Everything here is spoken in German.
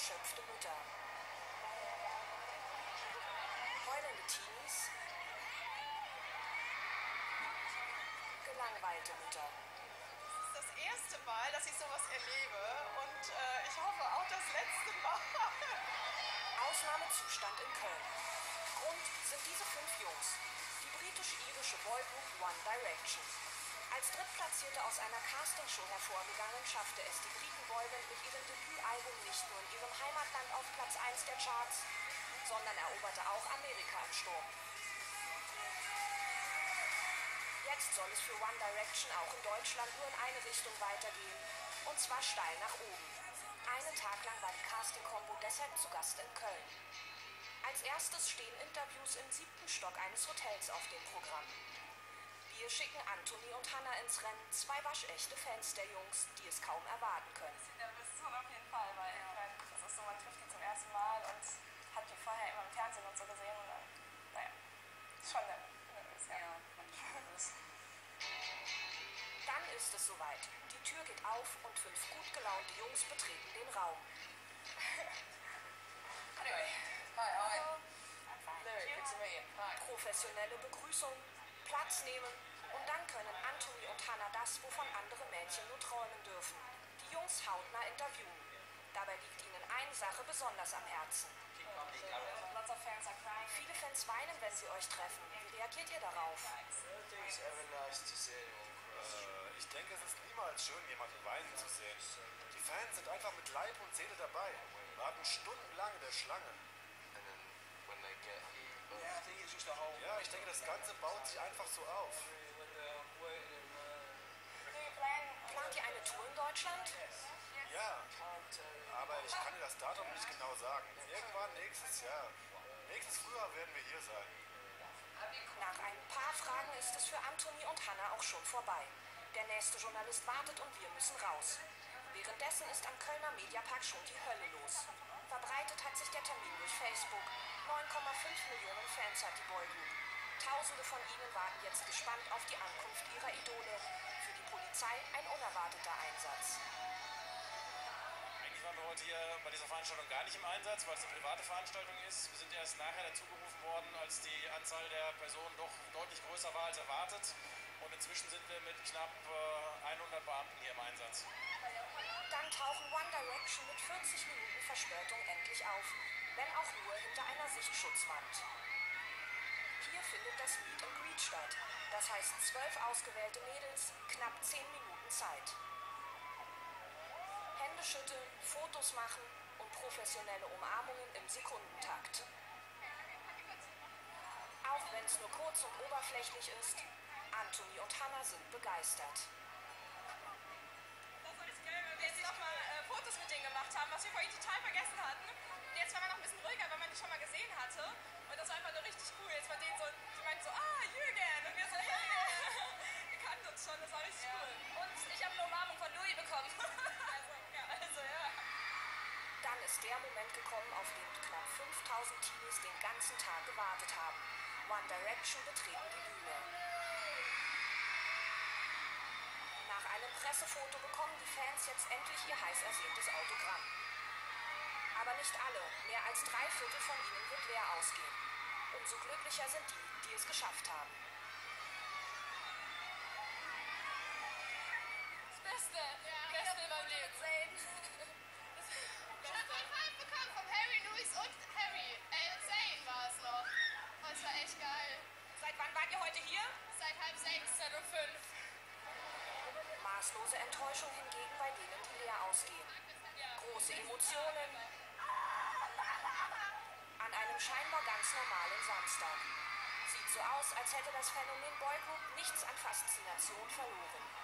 erschöpfte Mütter. Heulende Teenies. Gelangweilte Mütter. Das ist das erste Mal, dass ich sowas erlebe und äh, ich hoffe auch das letzte Mal. Ausnahmezustand in Köln. Grund sind diese fünf Jungs. Die britisch-irische Boygroup One Direction. Als Drittplatzierte aus einer Castingshow hervorgegangen, schaffte es die Briten-Boyband mit ihrem Debütalbum nicht nur in Platz 1 der Charts, sondern eroberte auch Amerika im Sturm. Jetzt soll es für One Direction auch in Deutschland nur in eine Richtung weitergehen, und zwar steil nach oben. Einen Tag lang war die Casting-Kombo deshalb zu Gast in Köln. Als erstes stehen Interviews im siebten Stock eines Hotels auf dem Programm. Wir schicken Anthony und Hannah ins Rennen, zwei waschechte Fans der Jungs, die es kaum erwarten können. Nervös auf jeden Fall, weil ja. das ist so, man trifft die zum ersten Mal und hat die vorher immer im Fernsehen und so gesehen und dann, naja, ist schon nervös, ja. ja man ist nervös. Dann ist es soweit. Die Tür geht auf und fünf gut gelaunte Jungs betreten den Raum. anyway, hi, hi. Very good to meet you. Hi. Professionelle Begrüßung, Platz nehmen und dann können Anthony und Hannah das, wovon andere Mädchen nur träumen dürfen. Die Jungs hautnah interviewen. Dabei liegt ihnen eine Sache besonders am Herzen. Viele Fans weinen, wenn sie euch treffen. Wie reagiert ihr darauf? Äh, ich denke, es ist niemals schön, jemanden weinen zu sehen. Die Fans sind einfach mit Leib und Seele dabei, warten stundenlang in der Schlange. Ja, ich denke, das Ganze baut sich einfach so auf. Plant ihr eine Tour in Deutschland? Ja, aber ich kann dir das Datum nicht genau sagen. Irgendwann nächstes Jahr. Nächstes Frühjahr werden wir hier sein. Nach ein paar Fragen ist es für Anthony und Hannah auch schon vorbei. Der nächste Journalist wartet und wir müssen raus. Währenddessen ist am Kölner Mediapark schon die Hölle los. Verbreitet hat sich der Termin durch Facebook. 9,5 Millionen Fans hat die Boygroup. Tausende von ihnen warten jetzt gespannt auf die Ankunft ihrer Idole. Für die Polizei ein unerwarteter Einsatz. Eigentlich waren wir heute hier bei dieser Veranstaltung gar nicht im Einsatz, weil es eine private Veranstaltung ist. Wir sind erst nachher dazugerufen worden, als die Anzahl der Personen doch deutlich größer war als erwartet. Und inzwischen sind wir mit knapp 100 äh, Beamten hier im Einsatz. Dann tauchen One Direction mit 40 Minuten Verspätung endlich auf, wenn auch nur hinter einer Sichtschutzwand. Hier findet das Meet and Greet statt. Das heißt zwölf ausgewählte Mädels, knapp zehn Minuten Zeit. Hände schütteln, Fotos machen und professionelle Umarmungen im Sekundentakt. Auch wenn es nur kurz und oberflächlich ist, Anthony und Hannah sind begeistert. Gemacht haben, was wir vorhin total vergessen hatten. Und jetzt waren wir noch ein bisschen ruhiger, weil man die schon mal gesehen hatte. Und das war einfach nur richtig cool. Jetzt war denen so, die meinten so, ah, Jürgen. Und wir so, hey. wir kannten uns schon, das war richtig ja. cool. Und ich habe eine Umarmung von Louis bekommen. also, ja, also, ja. Dann ist der Moment gekommen, auf den knapp 5000 Teenies den ganzen Tag gewartet haben. One Direction betreten die Bühne. Nach einem Pressefoto bekommen die Fans jetzt endlich ihr heiß ersehntes Autogramm. Aber nicht alle, mehr als drei Viertel von ihnen wird leer ausgehen. Umso glücklicher sind die, die es geschafft haben. Das Beste, ja, Beste meinem Leben. Ich habe ein Five bekommen vom Harry, Louis und Harry. Äh, Zane war es noch. Das war echt geil. Seit wann wart ihr heute hier? Seit halb sechs, seit um fünf. Maßlose Enttäuschung hingegen bei denen, die leer ausgehen. Große Emotionen scheinbar ganz normalen Samstag. Sieht so aus, als hätte das Phänomen Boygroup nichts an Faszination verloren.